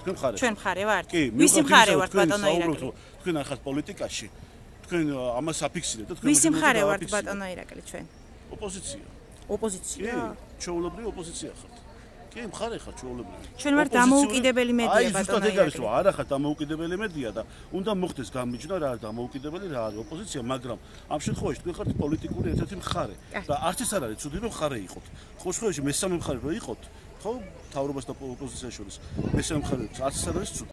თქვენ მხარე. ჩვენ მხარე ვართ. კი ვისი მხარე ვართ ბატონო ირაკლი. თქვენ ახალ პოლიტიკაში თქვენ ამას აფიქსირეთ და თქვენ ვისი მხარე ვართ ბატონო ირაკლი ჩვენ. ოპოზიცია. ოპოზიცია? კი ჩაოლებრი ოპოზიცია ხართ კი მხარე ხარ ჩაოლებრი ჩვენ ვართ დამოუკიდებელი მედია ბატონო აი ზუსტად ეგ არის რომ არა ხარ დამოუკიდებელი მედია და უნდა მოხდეს გამიჯნა რა არის დამოუკიდებელი რა არის ოპოზიცია მაგრამ ამ შემთხვევაში თქვენ ხართ პოლიტიკური ერთ-ერთი მხარე. და არც ის არ არის ცუდი რომ მხარე იყოთ. ხო შემთხვევაში მესამე მხარე რო იყოთ ხო თავრობას და ოპოზიციას შორის მესამე მხარე არც ის არ არის ცუდი